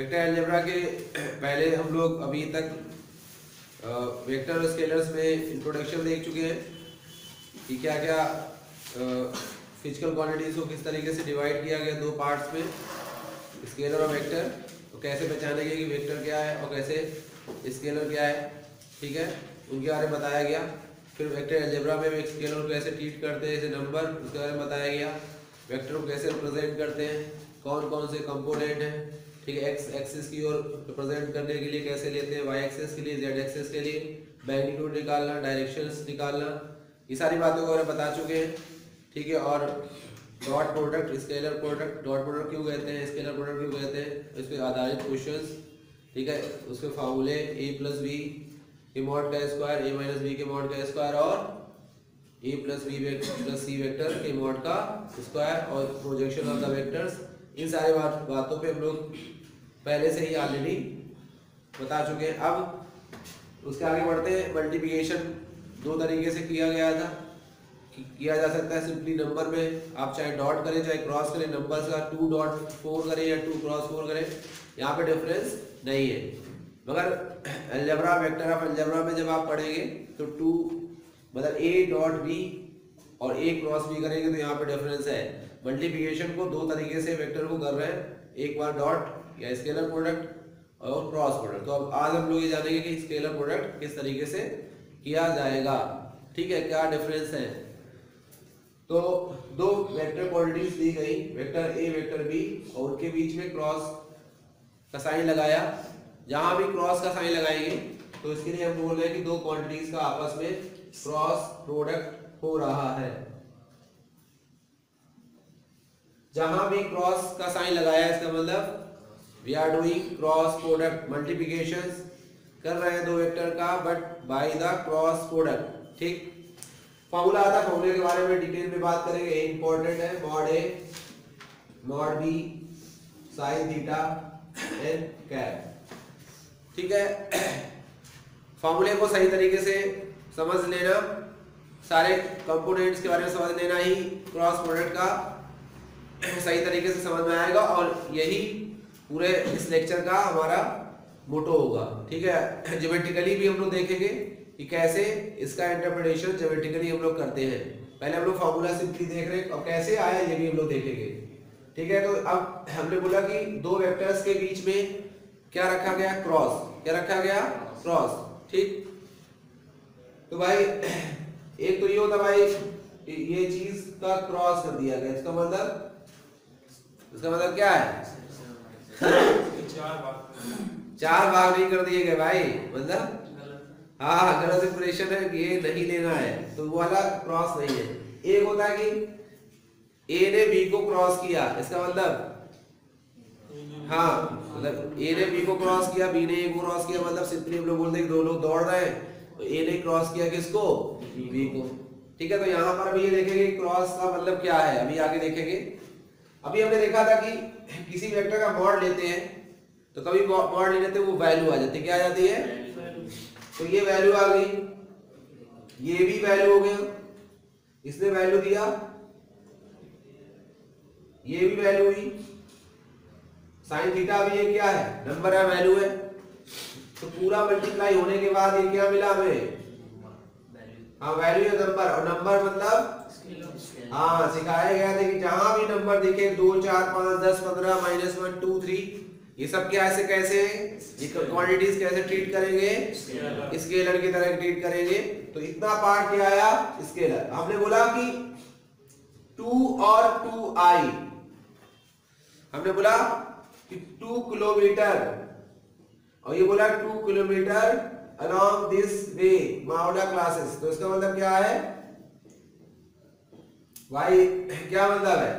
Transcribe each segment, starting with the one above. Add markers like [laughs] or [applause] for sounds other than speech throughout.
Vector algebra के पहले हम लोग अभी तक वेक्टर और स्केलर्स में इंट्रोडक्शन देख चुके हैं कि क्या क्या फ़िज़िकल क्वांटिटीज को किस तरीके से डिवाइड किया गया दो पार्ट्स में स्केलर और वेक्टर तो कैसे पहचानेंगे कि वेक्टर क्या है और कैसे स्केलर क्या है, ठीक है? उनके बारे में बताया गया। फिर वेक्टर अलजेब्रा में स्केलर को कैसे ट्रीट करते हैं, जैसे नंबर उसके बारे में बताया गया। वेक्टर को कैसे रिप्रेजेंट करते हैं कौन कौन से कंपोनेंट हैं ठीक है एक्स एक्सिस की ओर रिप्रेजेंट करने के लिए कैसे लेते हैं? वाई एक्सिस के लिए जेड एक्सिस के लिए। मैग्नीट्यूड निकालना डायरेक्शन निकालना, ये सारी बातों को बता चुके हैं। ठीक है, और dot product scalar product dot product क्यों कहते हैं? स्केलर प्रोडक्ट क्यों कहते हैं? इस पर आधारित क्वेश्चन ठीक है? उसके फार्मूले ए प्लस बी के मॉड का स्क्वायर ए माइनस बी के मॉड का स्क्वायर और A plus B plus C vector के मॉड का स्क्वायर और प्रोजेक्शन ऑफ़ द वेक्टर्स इन सारे बात, बातों पे हम लोग पहले से ही ऑलरेडी बता चुके हैं। अब उसके आगे बढ़ते हैं। मल्टीप्लिकेशन दो तरीके से किया गया था। कि किया जा सकता है सिंपली नंबर में आप चाहे डॉट करें चाहे क्रॉस करें नंबर का टू डॉट फोर करें या टू क्रॉस फोर करें यहाँ पे डिफरेंस नहीं है। मगर अलजबरा वेक्टर ऑफ़ अलजबरा में जब आप पढ़ेंगे तो टू मतलब ए डॉट बी और ए क्रॉस बी करेंगे तो यहाँ पे डिफरेंस है। मल्टीप्लिकेशन को दो तरीके से वेक्टर को कर रहे हैं, एक बार डॉट या स्केलर प्रोडक्ट और क्रॉस प्रोडक्ट तो अब आज हम लोग ये जानेंगे कि स्केलर प्रोडक्ट किस तरीके से किया जाएगा। ठीक है, क्या डिफरेंस है? तो दो वेक्टर क्वालिटीज दी गई वेक्टर ए वेक्टर बी और उनके बीच में क्रॉस का साइन लगाया। जहाँ भी क्रॉस का साइन लगाएँगे तो इसके लिए हम बोल रहे हैं कि दो क्वांटिटीज का आपस में क्रॉस प्रोडक्ट हो रहा है। जहाँ भी क्रॉस का साइन लगाया इसका मतलब we are doing cross product multiplication कर रहे हैं दो वेक्टर का but by the cross product ठीक? फॉर्मूला आता फॉर्मूले के बारे में डिटेल में बात करेंगे। इंपॉर्टेंट है mod A mod B sine theta N cap ठीक है? फॉर्मूले को सही तरीके से समझ लेना। सारे कंपोनेंट्स के बारे में समझ लेना ही क्रॉस प्रोडक्ट का। सही तरीके से समझ में आएगा और यही पूरे इस लेक्चर का हमारा मोटो होगा। ठीक है? ज्योमेट्रिकली भी हम लोग देखेंगे कि कैसे इसका इंटरप्रिटेशन ज्योमेट्रिकली हम लोग करते हैं। पहले हम लोग फॉर्मूला सिंपली देख रहे हैं और कैसे आया ये भी हम लोग देखेंगे। ठीक है? तो अब हमने बोला कि दो वेक्टर्स के बीच में क्या रखा गया? क्रॉस क्या रखा गया? क्रॉस ठीक? तो भाई, एक तो ये होता भाई, ये चीज़ का क्रॉस कर दिया गया। इसका मतलब इसका मतलब क्या है? चार भाग नहीं कर दिए गए भाई मतलब? हाँ गलत इंप्रेशन है कि ये नहीं लेना है तो वो वाला क्रॉस नहीं है। एक होता है कि ए ने बी को क्रॉस किया, इसका मतलब? हाँ मतलब ए ने बी को क्रॉस किया बी ने ए को क्रॉस किया मतलब सिंपली हम लोग बोलते हैं दो लोग दौड़ रहे हैं तो ए ने क्रॉस किया किसको? बी को। ठीक है तो यहाँ पर अभी ये देखेंगे क्रॉस का मतलब क्या है, अभी आगे देखेंगे। अभी हमने देखा था कि किसी वेक्टर का मॉड लेते हैं तो कभी मॉड ले लेते, वो वैल्यू आ जाती है। क्या आ जाती है? तो ये वैल्यू आ गई, ये भी वैल्यू हो गया। इसने वैल्यू दिया, ये भी वैल्यू हुई। साइन थीटा भी ये क्या है? नंबर है वैल्यू है। तो पूरा मल्टीप्लाई होने के बाद ये क्या मिला हमें? हाँ वैल्यू है नंबर और नंबर मतलब हाँ सिखाया गया था कि जहाँ भी नंबर दिखे दो चार पाँच दस पंद्रह माइनस वन टू थ्री ये सब क्या ऐसे कैसे ये क्वांटिटीज कैसे ट्रीट करेंगे? स्केलर की तरह ट्रीट करेंगे। तो इतना पार्ट क्या आया? स्केलर हमने बोला कि टू और टू आई हमने बोला कि टू किलोमीटर और ये बोला two kilometre along this way माओडा classes तो इसका मतलब क्या है? भाई क्या मतलब है?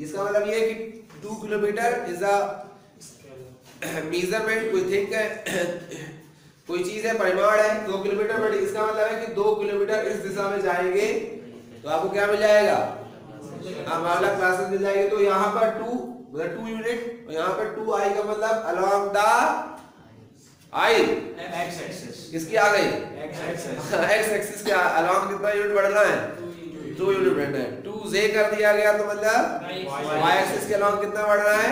इसका मतलब ये है कि two kilometre is a measurement कोई थिंक है कोई चीज़ है परिमाण है दो किलोमीटर बट इसका मतलब है कि दो किलोमीटर इस दिशा में जाएँगे तो आपको क्या मिल जाएगा? हाँ मामला क्लासेस मिल जाएँगे तो यहाँ पर टू मतलब टू यूनिट और यहाँ पर टू आई का मतलब along the i x axis किसकी आ गई? एक्स एक्सिस एक्स एक्सिस के अलोंग कितना यूनिट बढ़ना है? टू यूनिट बढ़ना है। टू जे कर दिया गया तो मतलब वाई एक्सिस के अलॉन्ग कितना बढ़ रहा है?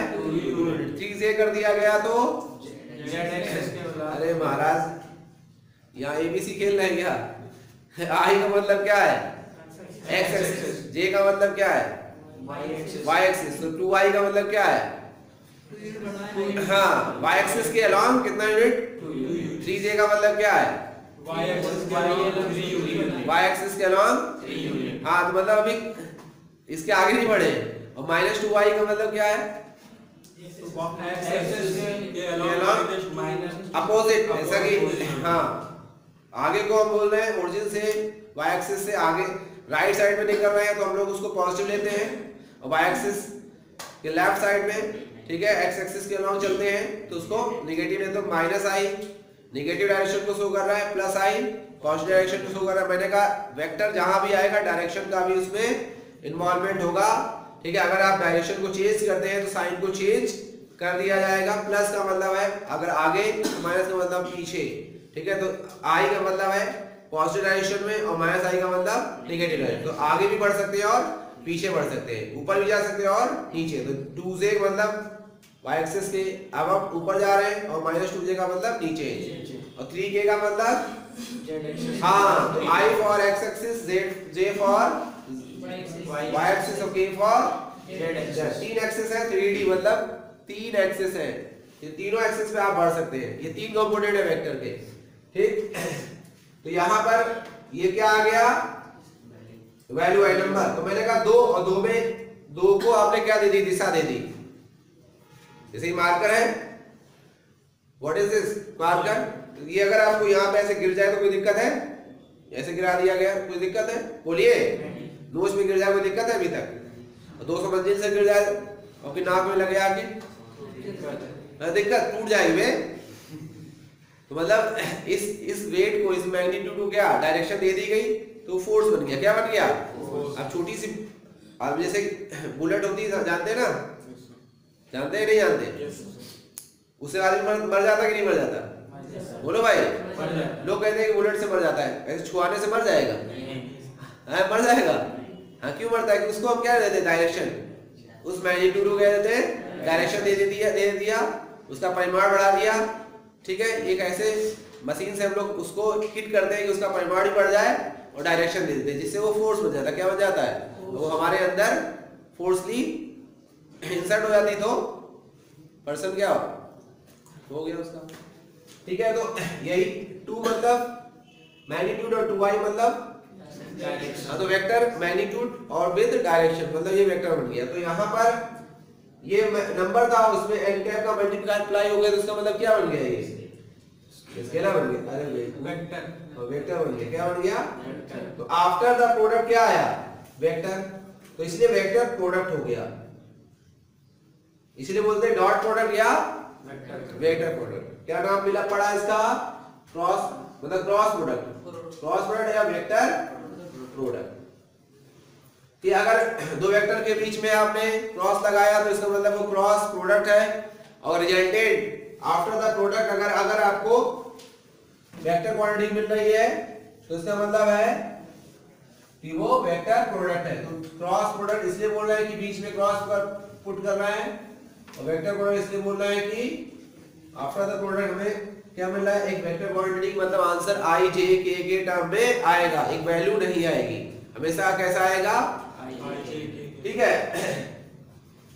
थ्री जे कर दिया गया तो अरे महाराज यहाँ एबीसी खेल रहे हैं क्या? [laughs] आई का मतलब क्या है? एक्स एक्सिस जे का मतलब क्या है? वाई एक्सिस तो टू वाई का मतलब क्या है? हाँ। वाई एक्सिस के अलॉन्ग कितना यूनिट थ्री जे का मतलब क्या है? वाई एक्सिस के अलॉन्ग हाँ तो मतलब अभी इसके आगे नहीं बढ़े। और माइनस टू वाई का मतलब क्या है? अपोजिट जैसा कि हाँ। आगे को हम बोल रहे हैं ओरिजिन से वाई एक्सिस से आगे राइट साइड में नहीं कर रहे हैं तो हम लोग उसको पॉजिटिव लेते हैं। और वाई एक्सिस के लेफ़्ट साइड में, ठीक है एक्स एक्सिस के अलॉन्ग चलते हैं तो उसको निगेटिव लेते माइनस आई निगेटिव डायरेक्शन को शो कर रहा है प्लस आई पॉजिटिव डायरेक्शन को शो कर रहा है। मैंने कहा वेक्टर जहाँ भी आएगा डायरेक्शन का भी उसमें इन्वॉल्वमेंट होगा। ठीक है अगर आप डायरेक्शन को चेंज करते हैं तो साइन को चेंज कर दिया जाएगा। प्लस का मतलब है अगर आगे तो माइनस का मतलब पीछे। ठीक है तो आई का मतलब है पॉजिटिव डायरेक्शन में और माइनस आई का मतलब निगेटिव डायरेक्शन तो आगे भी बढ़ सकते हैं और पीछे बढ़ सकते हैं। ऊपर भी जा सकते हैं और नीचे। तो टू जे मतलब वाई एक्सिस के अब हम ऊपर जा रहे हैं और माइनस टू जे का मतलब नीचे। और थ्री के का मतलब हाँ तो for x axis z j for y axis और के फॉर तीन एक्सिस है थ्री डी मतलब तीन एक्सिस है। ये तीनों एक्सिस पे आप बढ़ सकते हैं। ये तीन कंपोनेंट है वेक्टर के। ठीक? [clears throat] तो यहाँ पर ये क्या आ गया? वैल्यू आई नंबर तो मैंने कहा दो और दो में दो को आपने क्या दे दी? दिशा दे दी। जैसे मार्कर है व्हाट इज़ दिस मार्कर ये अगर आपको यहाँ पे ऐसे गिर जाए तो कोई दिक्कत है? ऐसे गिरा दिया गया कोई दिक्कत है? बोलिए। नोज़ में गिर जाए कोई दिक्कत है अभी तक? दो सौ मंजिल से गिर जाए और फिर नाक में लगे आके? दिक्कत टूट जाएगी वे। तो मतलब [laughs] इस इस वेट को इस मैग्नीट्यूड को क्या? डायरेक्शन दे दी गई तो फोर्स बन गया। क्या बन गया? अब छोटी सी अब जैसे [laughs] बुलेट होती है जानते हैं ना? जानते हैं नहीं जानते? उससे आदमी मर, मर जाता कि नहीं मर जाता? बोलो भाई। लोग कहते हैं कि बुलेट से मर जाता है। ऐसे छुआने से मर जाएगा। हाँ मर जाएगा। हाँ क्यों मरता है? कि उसको हम क्या देते डायरेक्शन उस मैग्नीट्यूड को क्या देते डायरेक्शन दे दिया दे दिया। उसका परिमाण बढ़ा दिया। ठीक है? एक ऐसे मशीन से हम लोग उसको हिट करते हैं कि उसका परिमाण भी बढ़ जाए और डायरेक्शन दे देते हैं, जिससे वो फोर्स बन जाता है। क्या बन जाता है? वो हमारे अंदर फोर्सली इंसर्ट हो जाती तो पर्सन क्या हो? हो गया उसका। ठीक है तो यही टू मतलब मैग्नीट्यूड और टू आई मतलब हाँ तो वेक्टर मैग्नीट्यूड और विद डायरेक्शन मतलब ये वेक्टर बन गया। तो यहाँ पर ये नंबर था उसमें एन कैप का मल्टीप्लाई अप्लाई हो गया तो इसका मतलब क्या बन गया ये? स्केलर बन गया। अरे वेक्टर तो वेक्टर बन गया। क्या बन गया? तो आफ्टर द प्रोडक्ट क्या आया? वेक्टर तो इसलिए वेक्टर प्रोडक्ट हो गया। इसलिए बोलते हैं डॉट प्रोडक्ट या वेक्टर प्रोडक्ट क्या नाम मिला पड़ा इसका? क्रॉस मतलब क्रॉस प्रोडक्ट क्रॉस प्रोडक्ट या वेक्टर प्रोडक्ट कि अगर दो वेक्टर के बीच में आपने क्रॉस लगाया तो इसका मतलब वो क्रॉस प्रोडक्ट है और रिजल्टेड आफ्टर द प्रोडक्ट अगर अगर आपको वेक्टर क्वांटिटी मिल रही है तो इसका मतलब है कि वो वेक्टर प्रोडक्ट है। तो क्रॉस प्रोडक्ट इसलिए बोल रहे हैं कि बीच में क्रॉस पर पुट कर रहा है और वेक्टर प्रोडक्ट इसलिए बोल रहा है कि आफ्टर द प्रोडक्ट हमें क्या मिल रहा है? एक वेक्टर क्वांटिटी मतलब आंसर आई जे के के टर्म में आएगा। एक वैल्यू नहीं आएगी। हमेशा कैसा आएगा? ठीक है।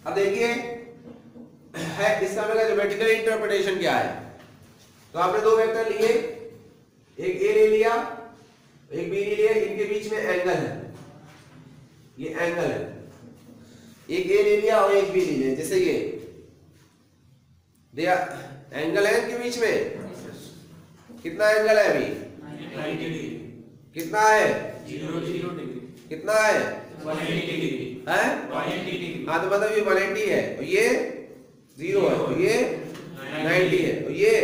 अब देखिए है इसका मेरा ज्योमेट्रिकल इंटरप्रिटेशन क्या है? तो आपने दो वेक्टर लिए। एक ए ले लिया एक बी ले लिया इनके बीच में एंगल है। ये एंगल है। एक ए ले लिया और एक बी ले लिया। जैसे ये। दिया एंगल है इनके बीच में? कितना एंगल है अभी? कितना है? कितना है? है? हाँ तो मतलब ये 180 है, और ये ज़ीरो है, और ये 90 है, और ये?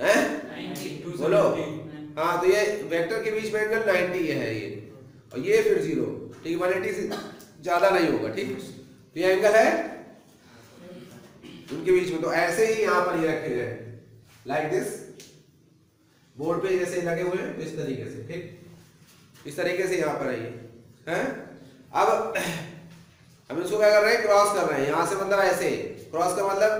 है? बोलो। हाँ तो ये वेक्टर के बीच में एंगल 90 है, ये। और ये फिर ज़ीरो ठीक है 180 से ज़्यादा नहीं होगा, ठीक? तो ये एंगल है उनके बीच में तो ऐसे ही यहाँ पर ये रखे गए लाइक दिस बोर्ड पे जैसे लगे हुए हैं तो इस तरीके से, ठीक? इस तरीके से यहाँ पर आइए, हैं? अब, [clears throat] हम इसको क्या कर रहे हैं? क्रॉस कर रहे हैं। यहाँ से मतलब ऐसे क्रॉस का मतलब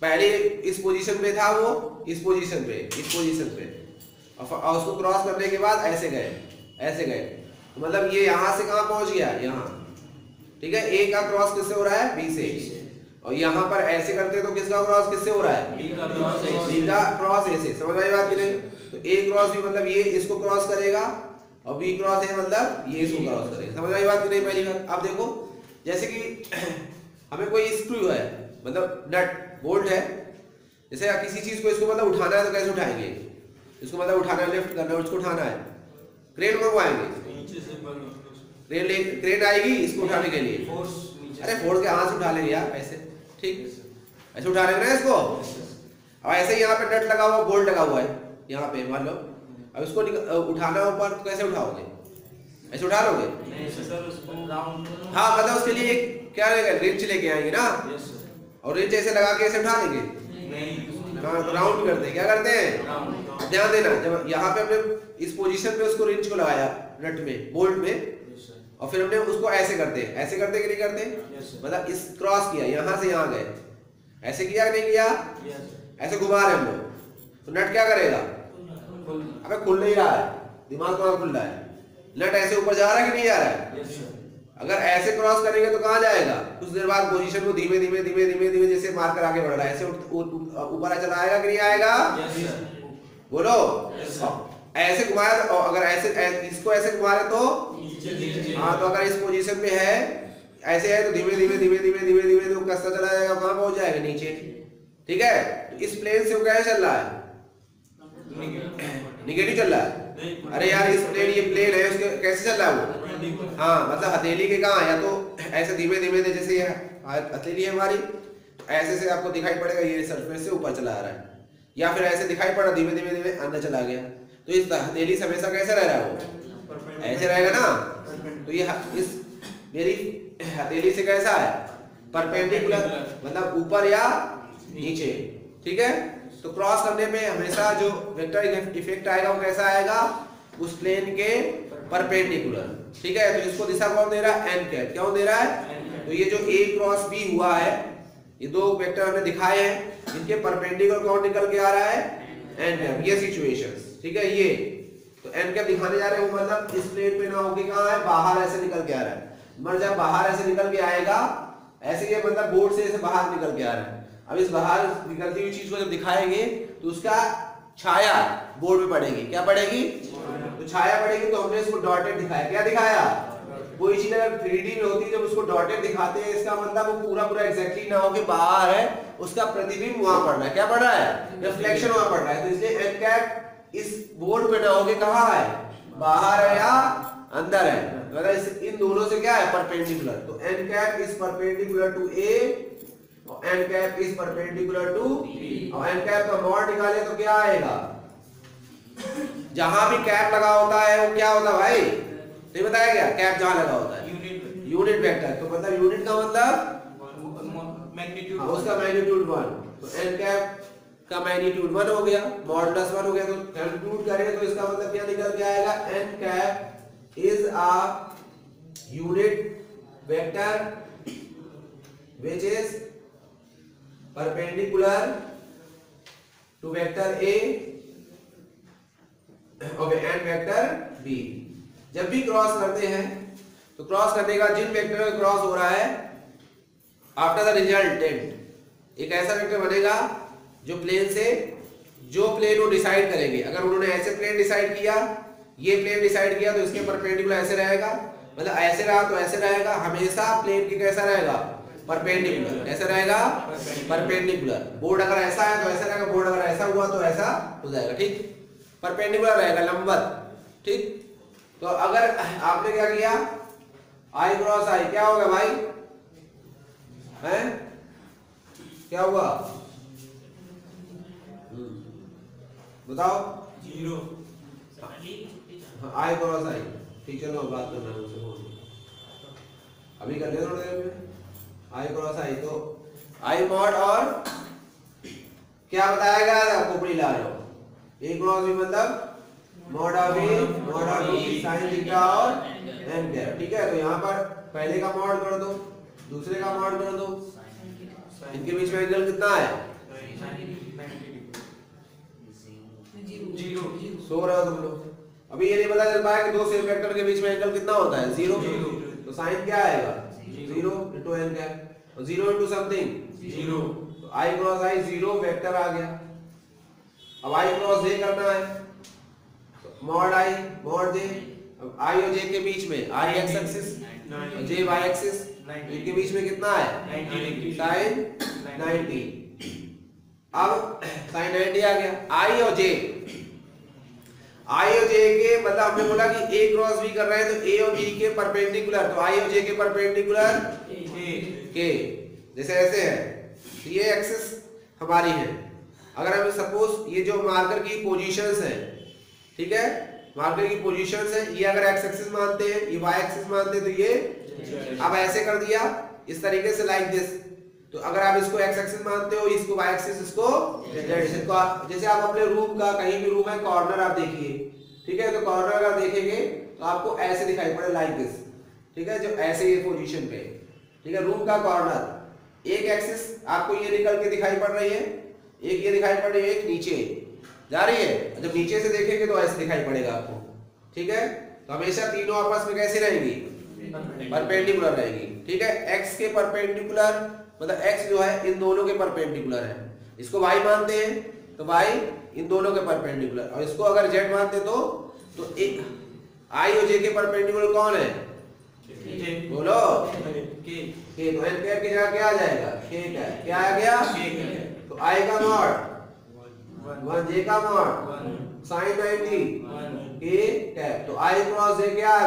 पहले इस पोजीशन पे था वो, इस पोजीशन पे, इस पोजीशन पे। और उसको क्रॉस करने के बाद ऐसे गए ऐसे गए। तो मतलब ये यहाँ से कहाँ पहुँच गया? यहाँ। ठीक है? ए का क्रॉस किससे हो रहा है? बी से। और यहाँ पर ऐसे करते तो किसका क्रॉस किससे हो रहा है? बी का क्रॉस ए से। समझ आई बात की नहीं? तो ए क्रॉस भी मतलब ये इसको क्रॉस करेगा और बी क्रॉस है मतलब ये इसको क्रॉस करेगा। समझ आई बात की नहीं पहली बात? आप देखो जैसे कि [clears throat] हमें कोई स्क्रू है मतलब नट बोल्ट है जैसे किसी चीज़ को इसको मतलब उठाना है तो कैसे उठाएँगे? इसको मतलब उठाना है लिफ्ट करना है उसको उठाना है। क्रेन मंगवाएँगे क्रेन क्रेन आएगी इसको उठाने के लिए। अरे फोर्स के हाथ से उठा लेंगे यार ऐसे ठीक? ऐसे उठा लेंगे ना इसको? अब ऐसे यहाँ पे नट लगा हुआ बोल्ट लगा हुआ है। यहाँ पे मान लो। अब इसको उठाना ऊपर तो कैसे उठाओगे? ऐसे उठा लोगे? हाँ मतलब उसके लिए क्या रहेगा रिंच लेके आएँगे ना? और रिंच ऐसे लगा के ऐसे उठा लेंगे? राउंड हाँ, करते हैं क्या करते हैं? ध्यान देना जब यहाँ पे हमने इस पोजीशन पे उसको रिंच को लगाया नट में बोल्ट में और फिर हमने उसको ऐसे करते ऐसे करते कि नहीं करते? Yes, मतलब इस क्रॉस किया यहाँ से यहाँ गए। ऐसे किया कि नहीं किया? Yes, ऐसे घुमा रहे हम लोग। तो नट क्या करेगा? अबे खुल नहीं रहा है। दिमाग कहाँ खुल रहा है? नट ऐसे ऊपर जा रहा है कि नहीं जा रहा है? Yes, अगर ऐसे क्रॉस करेंगे तो कहाँ जाएगा? कुछ देर बाद पोजीशन को धीमे धीमे धीमे धीमे धीमे जैसे मार कर आगे बढ़ रहा है। ऐसे ऊपर चला आएगा कि नहीं आएगा? बोलो? ऐसे घुमाया तो अगर ऐसे इसको ऐसे घुमा रहे तो? हाँ तो अगर इस पोजीशन पे है, ऐसे है तो धीमे धीमे धीमे धीमे धीमे धीमे तो कसता चला जाएगा कहाँ पहुँच जाएगा नीचे। ठीक है? तो इस प्लेन से वो क्या चल रहा है? निगेटिव चल रहा है? अरे यार, इस प्लेन ये प्लेन है, उसके कैसे चल रहा है वो? हाँ मतलब हथेली के कहा या तो ऐसे धीमे धीमे, जैसे हथेली है हमारी, ऐसे से आपको दिखाई पड़ेगा, ये सरफेस से ऊपर चला रहा है। या फिर ऐसे दिखाई पड़ा धीमे धीमे धीमे अंदर चला गया। तो इस हथेली से हमेशा कैसे रह रहा है वो? ऐसे रहेगा ना? तो ये इस मेरी हथेली से कैसा है? परपेंडिकुलर मतलब ऊपर या नीचे ठीक है? तो क्रॉस करने में हमेशा जो वेक्टर इफ़ेक्ट आएगा वो कैसा आएगा? उस प्लेन के परपेंडिकुलर ठीक है? तो इसको दिशा कौन दे रहा है? एन कैप क्या दे रहा है? तो ये जो ए क्रॉस बी हुआ है ये दो वेक्टर हमें दिखाए हैं इनके परपेंडिकुलर कौन निकल के आ रहा है? एन कैप ये सिचुएशंस ठीक है ये। तो एन कैप दिखाने जा रहे हैं वो मतलब इस प्लेन पे ना होके कहाँ है? बाहर ऐसे निकल के आ रहा है। मर जब बाहर ऐसे निकल के आएगा ऐसे ये मतलब बोर्ड से ऐसे बाहर निकल के आ रहा है। अब इस बाहर निकलती हुई चीज़ को जब दिखाएँगे तो उसका छाया बोर्ड पे पड़ेगी। क्या पड़ेगी? तो छाया पड़ेगी तो हमने इसको डॉटेड दिखाया। क्या दिखाया? कोई चीज़ अगर थ्री में होती है जब उसको डॉटेड दिखाते हैं, इसका मतलब वो पूरा पूरा एग्जैक्टली ना हो के बाहर है, उसका प्रतिबिंब वहाँ पड़ रहा है। क्या पड़ रहा है? रिफ्लेक्शन वहाँ पड़ रहा है। तो इसलिए एन कैप इस बोर्ड पे ना होके कहा है? बाहर है या अंदर है? मतलब इस इन दोनों से क्या है? परपेंडिकुलर तो n cap is perpendicular to a और n cap is perpendicular to और एन कैप का मॉड निकाले तो क्या आएगा? जहाँ भी कैप लगा होता है, वो क्या होता है भाई? नहीं बताया गया कैप जहाँ लगा होता है। यूनिट यूनिट वेक्टर तो मतलब यूनिट का मतलब? मैग्नीट्यूड हाँ, उसका मैग्नीट्यूड वन तो एन कैप का मैग्नीट्यूड वन हो गया मॉडुलस वन हो गया तो कंक्लूड करें तो इसका मतलब क्या निकल के आएगा? N cap is a unit vector which is perpendicular to vector A okay and vector B जब भी क्रॉस करते हैं तो क्रॉस करने का जिन वेक्टर में क्रॉस हो रहा है आफ्टर द रिजल्टेंट एक ऐसा वेक्टर बनेगा जो प्लेन से, जो प्लेन वो डिसाइड करेंगे। अगर उन्होंने ऐसे प्लेन डिसाइड किया, ये प्लेन डिसाइड किया तो इसके परपेंडिकुलर ऐसे रहेगा। मतलब ऐसे रहा तो ऐसे रहेगा, हमेशा प्लेन की कैसा रहेगा? परपेंडिकुलर ऐसा रहेगा परपेंडिकुलर बोर्ड अगर ऐसा है तो ऐसा रहेगा। बोर्ड अगर ऐसा हुआ तो ऐसा हो जाएगा। ठीक? परपेंडिकुलर रहेगा, लंबवत। ठीक? तो अगर आपने क्या किया? I cross i. क्या होगा भाई? हैं? क्या हुआ? बताओ। ज़ीरो। I cross i. ठीक चलो बात करना है मुझसे अभी कर लिया थोड़ी देर में। आई क्रॉस आई तो आई मॉड और क्या बताया गया था? खोपड़ी ला लो ए क्रॉस भी मतलब mod of a mod of b sine theta और एन ठीक है? तो यहाँ पर पहले का मॉड कर दो दूसरे का मॉड कर दो। इनके बीच में एंगल कितना है? सो रहे हो तुम लोग। अभी ये नहीं पता चल पाया कि दो सेम वेक्टर के बीच में एंगल कितना होता है ज़ीरो। तो साइन क्या आएगा? ज़ीरो। इंटू एन क्या zero into something zero. I cross i zero vector आ गया। अब आई क्रॉस जे करना है। Mod i mod j. अब आई और जे के बीच में आई एक्स एक्सिस और जे वाई एक्सिस इनके बीच में कितना है? साइन 90 अब साइन 90 आ गया। आई और जे आई और जे के मतलब हमने बोला कि ए क्रॉस बी कर रहे हैं तो ए और बी के परपेंडिकुलर तो आई और जे के परपेंडिकुलर के जैसे ऐसे है। तो ये एक्सिस हमारी है। अगर हम सपोज़ ये जो मार्कर की पोजीशंस है ठीक है? मार्कर की पोजीशंस है, ये अगर एक्स एक्सिस मानते हैं, ये वाई एक्सिस मानते हैं तो ये अब ऐसे कर दिया, इस तरीके से लाइक दिस तो अगर आप इसको एक्स एक्सिस मानते हो, इसको वाई एक्सिस इसको जैसे आप अपने रूम का, कहीं भी रूम है कॉर्नर आप देखिए. ठीक है? तो कॉर्नर अगर देखेंगे तो आपको ऐसे दिखाई पड़े लाइक दिस ठीक है? जो ऐसे ये पोजीशन पे. ठीक है? रूम का कॉर्नर एक एक्सिस आपको ये निकल के दिखाई पड़ रही है, एक ये दिखाई पड़ रही है, एक नीचे. जा रही है? जब नीचे से देखेंगे तो ऐसे दिखाई पड़ेगा आपको। ठीक है? तो हमेशा तीनों आपस में कैसे रहेंगी? परपेंडिकुलर रहेगी। ठीक है? X के परपेंडिकुलर मतलब x जो है इन दोनों के परपेंडिकुलर है। इसको y मानते हैं तो y इन दोनों के परपेंडिकुलर और इसको अगर z मानते तो तो एक i और j के परपेंडिकुलर कौन है? बोलो। के के तो की जगह क्या आ जाएगा? का क्या आ गया? तो i का मॉड वन जे का mod sine ninety a cap तो आई क्रॉस ए क्या गया